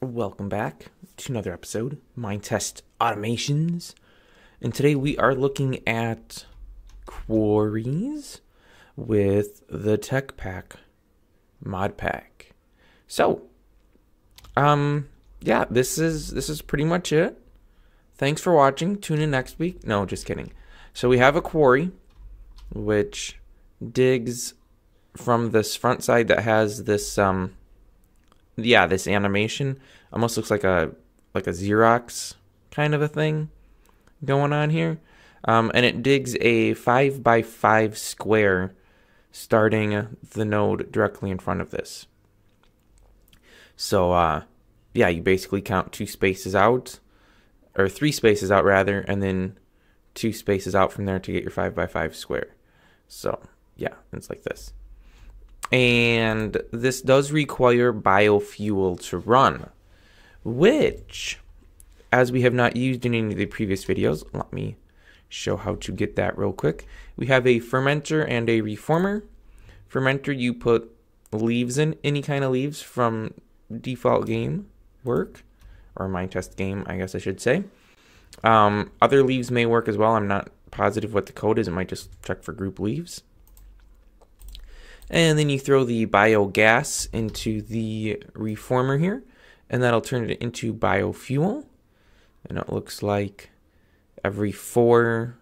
Welcome back to another episode, Minetest Automations. And today we are looking at quarries with the Tech Pack mod pack. So, um, yeah, this is this is pretty much it. Thanks for watching. Tune in next week. No, just kidding. So we have a quarry which digs from this front side that has this um yeah, this animation almost looks like a like a Xerox kind of a thing going on here. Um, and it digs a five by five square starting the node directly in front of this. So uh, yeah, you basically count two spaces out, or three spaces out rather, and then two spaces out from there to get your five by five square. So yeah, it's like this. And this does require biofuel to run, which, as we have not used in any of the previous videos, let me show how to get that real quick. We have a fermenter and a reformer. Fermenter, you put leaves in, any kind of leaves from default game work, or Minetest game, I guess I should say. Um, other leaves may work as well. I'm not positive what the code is. It might just check for group leaves. And then you throw the biogas into the reformer here, and that'll turn it into biofuel. And it looks like every four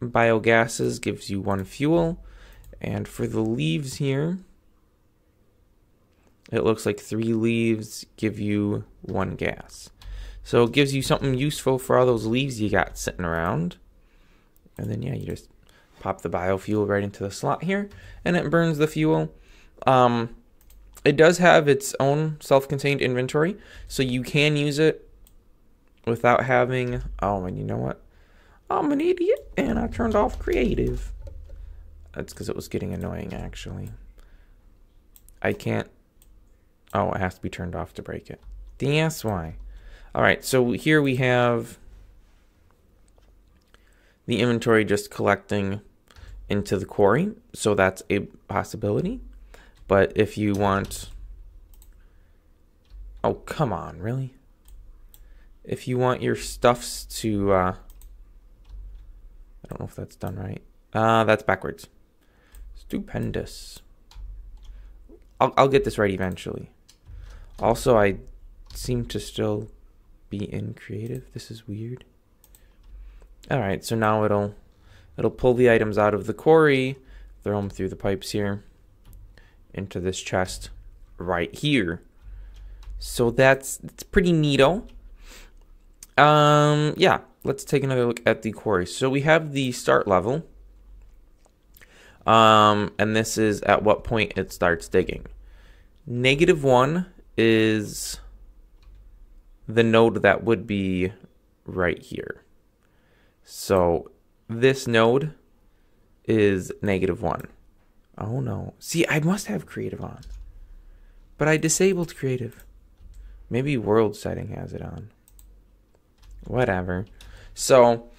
biogases gives you one fuel. And for the leaves here, it looks like three leaves give you one gas. So it gives you something useful for all those leaves you got sitting around. And then, yeah, you just pop the biofuel right into the slot here, and it burns the fuel. Um, it does have its own self-contained inventory, so you can use it without having. Oh, and you know what? I'm an idiot, and I turned off creative. That's because it was getting annoying, actually. I can't. Oh, it has to be turned off to break it. That's why. All right, so here we have the inventory just collecting into the quarry. So that's a possibility. But if you want... Oh, come on, really? If you want your stuffs to... Uh, I don't know if that's done right. Uh, that's backwards. Stupendous. I'll, I'll get this right eventually. Also, I seem to still be in creative. This is weird. Alright, so now it'll It'll pull the items out of the quarry, throw them through the pipes here into this chest right here. So that's that's pretty neato. Um, yeah, let's take another look at the quarry. So we have the start level. Um, and this is at what point it starts digging. Negative one is the node that would be right here. So this node is negative one. Oh no. See, I must have creative on. But I disabled creative. Maybe world setting has it on. Whatever. So,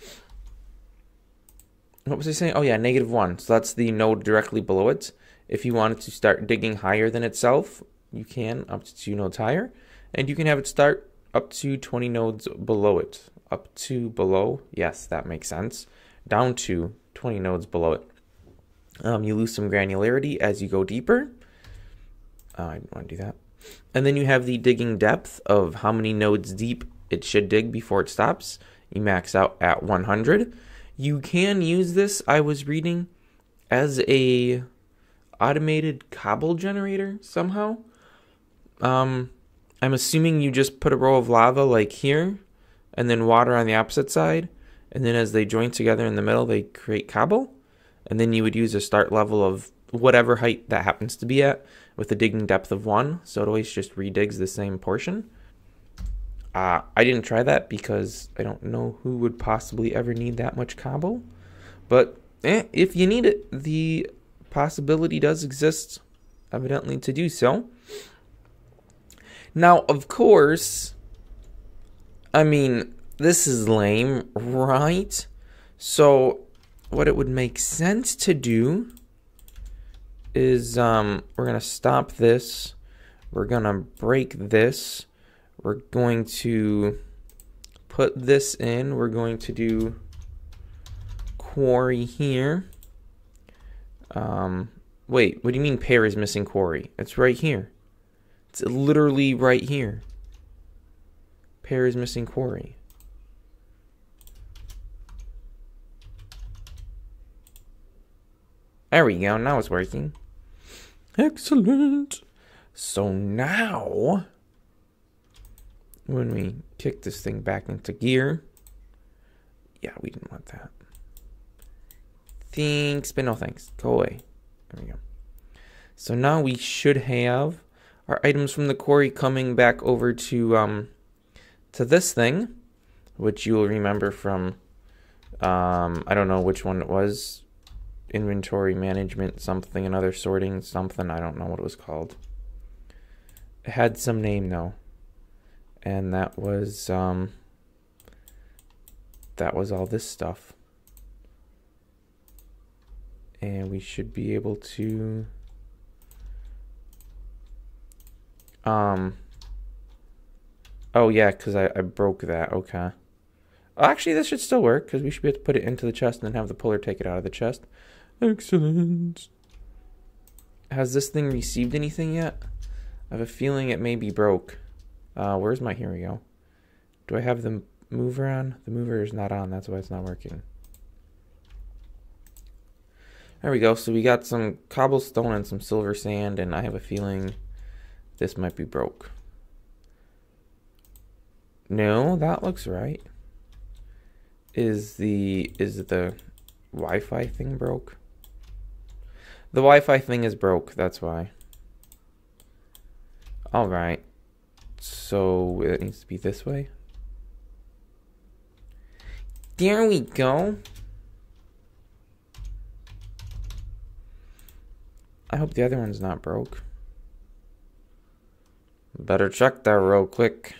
what was I saying? Oh yeah, negative one. So that's the node directly below it. If you wanted to start digging higher than itself, you can up to two nodes higher. And you can have it start up to 20 nodes below it. Up to below. Yes, that makes sense down to 20 nodes below it. Um, you lose some granularity as you go deeper. Uh, I didn't want to do that. And then you have the digging depth of how many nodes deep it should dig before it stops. You max out at 100. You can use this, I was reading, as a automated cobble generator somehow. Um, I'm assuming you just put a row of lava like here, and then water on the opposite side, and then as they join together in the middle, they create cobble. And then you would use a start level of whatever height that happens to be at with a digging depth of one. So it always just redigs the same portion. Uh, I didn't try that because I don't know who would possibly ever need that much cobble. But eh, if you need it, the possibility does exist, evidently, to do so. Now, of course, I mean, this is lame, right? So what it would make sense to do is um, we're going to stop this. We're going to break this. we're going to put this in. We're going to do quarry here. Um, wait, what do you mean pair is missing quarry? It's right here. It's literally right here. Pair is missing quarry. There we go. Now it's working. Excellent. So now, when we kick this thing back into gear, yeah, we didn't want that. Thanks, but no thanks. Go away. There we go. So now we should have our items from the quarry coming back over to um to this thing, which you will remember from um I don't know which one it was inventory management something, another sorting something. I don't know what it was called. It had some name though. And that was um that was all this stuff. And we should be able to um Oh yeah, because I, I broke that. Okay. Actually, this should still work because we should be able to put it into the chest and then have the puller take it out of the chest. Excellent. Has this thing received anything yet? I have a feeling it may be broke. Uh, where's my, here we go. Do I have the mover on? The mover is not on, that's why it's not working. There we go, so we got some cobblestone and some silver sand, and I have a feeling this might be broke. No, that looks right. Is the, is the Wi-Fi thing broke? The Wi-Fi thing is broke, that's why. Alright. So it needs to be this way. There we go. I hope the other one's not broke. Better check that real quick.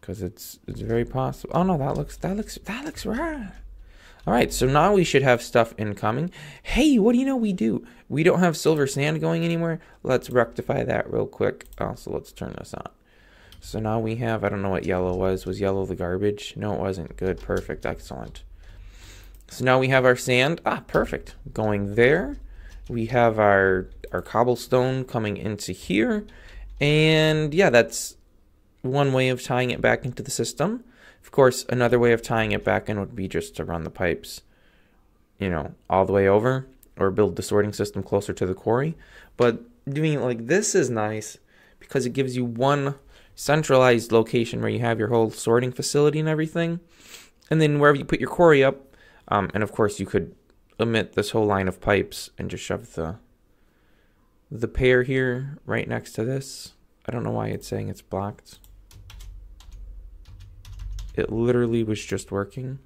Cause it's it's very possible. Oh no, that looks that looks that looks right. All right, so now we should have stuff incoming. Hey, what do you know we do? We don't have silver sand going anywhere. Let's rectify that real quick. Also, let's turn this on. So now we have, I don't know what yellow was. Was yellow the garbage? No, it wasn't. Good, perfect, excellent. So now we have our sand. Ah, perfect. Going there. We have our, our cobblestone coming into here. And yeah, that's one way of tying it back into the system. Of course, another way of tying it back in would be just to run the pipes, you know, all the way over or build the sorting system closer to the quarry. But doing it like this is nice because it gives you one centralized location where you have your whole sorting facility and everything. And then wherever you put your quarry up, um, and of course you could omit this whole line of pipes and just shove the the pair here right next to this. I don't know why it's saying it's blocked. It literally was just working.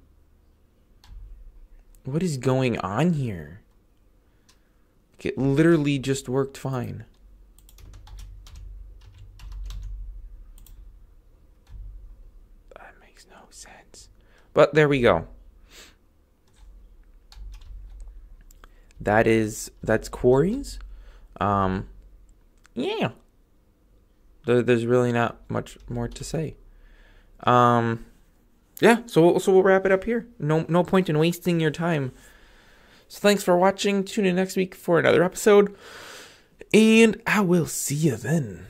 What is going on here? It literally just worked fine. That makes no sense. But there we go. That is that's quarries. Um yeah. there's really not much more to say. Um yeah, so so we'll wrap it up here. No no point in wasting your time. So thanks for watching. Tune in next week for another episode, and I will see you then.